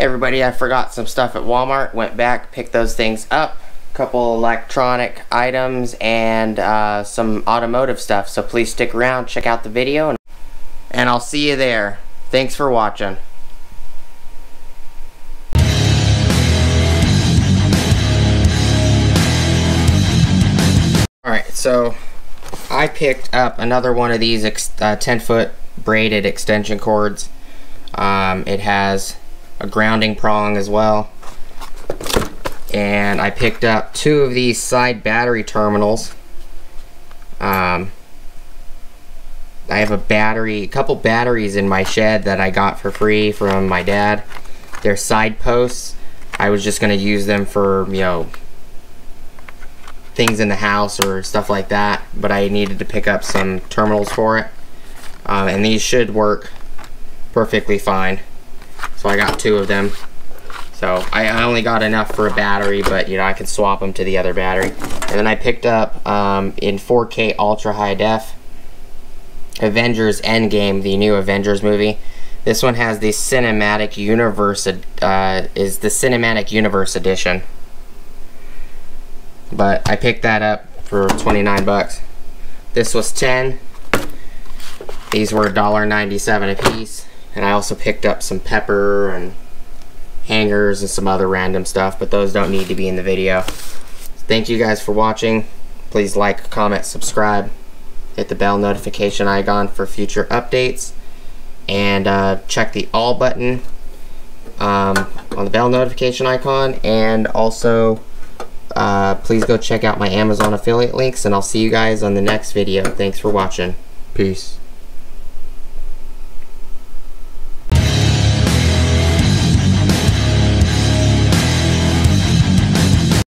everybody, I forgot some stuff at Walmart. Went back, picked those things up. A couple electronic items and uh, some automotive stuff. So please stick around, check out the video, and, I'll see you there. Thanks for watching. Alright, so I picked up another one of these uh, 10 foot braided extension cords. Um, it has a grounding prong as well. And I picked up two of these side battery terminals. Um, I have a battery, a couple batteries in my shed that I got for free from my dad. They're side posts. I was just going to use them for, you know, things in the house or stuff like that. But I needed to pick up some terminals for it. Um, and these should work perfectly fine. So I got two of them. So I only got enough for a battery, but you know I can swap them to the other battery. And then I picked up um, in 4K Ultra High Def Avengers Endgame, the new Avengers movie. This one has the Cinematic Universe, uh, is the Cinematic Universe edition. But I picked that up for 29 bucks. This was 10. These were $1.97 a piece. And I also picked up some pepper and hangers and some other random stuff, but those don't need to be in the video. Thank you guys for watching. Please like, comment, subscribe. Hit the bell notification icon for future updates. And uh, check the all button um, on the bell notification icon. And also, uh, please go check out my Amazon affiliate links. And I'll see you guys on the next video. Thanks for watching. Peace.